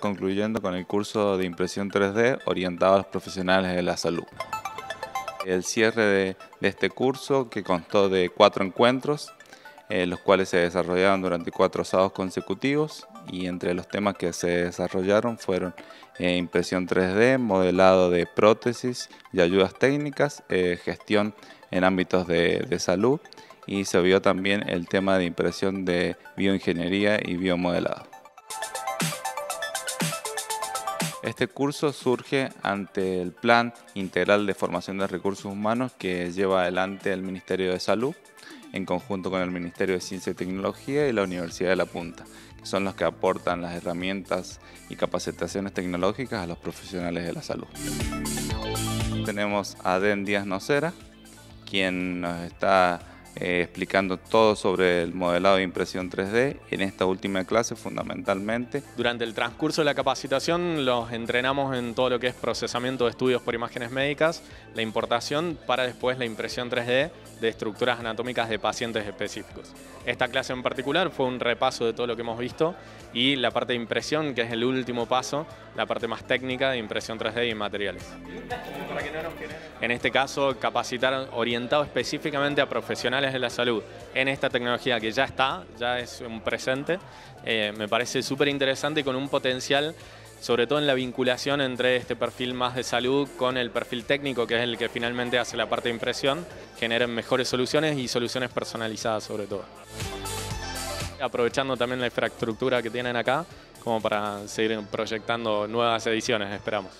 concluyendo con el curso de impresión 3D orientado a los profesionales de la salud. El cierre de, este curso, que constó de cuatro encuentros, eh, los cuales se desarrollaron durante cuatro sábados consecutivos y entre los temas que se desarrollaron fueron eh, impresión 3D, modelado de prótesis y ayudas técnicas, eh, gestión en ámbitos de, de salud y se vio también el tema de impresión de bioingeniería y biomodelado. Este curso surge ante el Plan Integral de Formación de Recursos Humanos que lleva adelante el Ministerio de Salud en conjunto con el Ministerio de Ciencia y Tecnología y la Universidad de La Punta, que son los que aportan las herramientas y capacitaciones tecnológicas a los profesionales de la salud. Tenemos a Den Díaz Nocera, quien nos está eh, explicando todo sobre el modelado de impresión 3D en esta última clase fundamentalmente. Durante el transcurso de la capacitación los entrenamos en todo lo que es procesamiento de estudios por imágenes médicas, la importación para después la impresión 3D de estructuras anatómicas de pacientes específicos. Esta clase en particular fue un repaso de todo lo que hemos visto y la parte de impresión, que es el último paso, la parte más técnica de impresión 3D y materiales. En este caso, capacitar orientado específicamente a profesionales de la salud en esta tecnología que ya está, ya es un presente, eh, me parece súper interesante y con un potencial sobre todo en la vinculación entre este perfil más de salud con el perfil técnico, que es el que finalmente hace la parte de impresión, generen mejores soluciones y soluciones personalizadas sobre todo. Aprovechando también la infraestructura que tienen acá, como para seguir proyectando nuevas ediciones, esperamos.